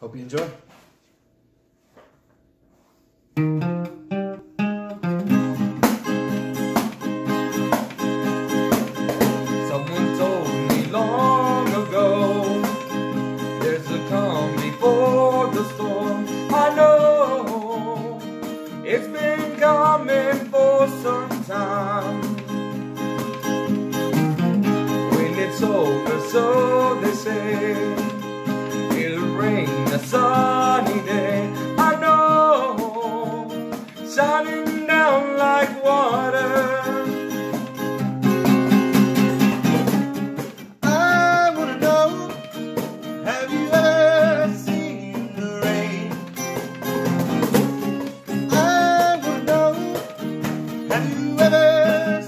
Hope you enjoy. Someone told me long ago There's a calm before the storm. I know It's been coming for some time. When it's over, so they say Shining down like water. I wanna know, have you ever seen the rain? I know, have you ever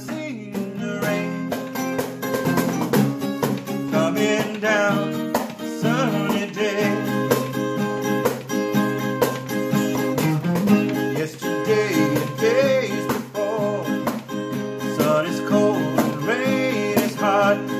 rain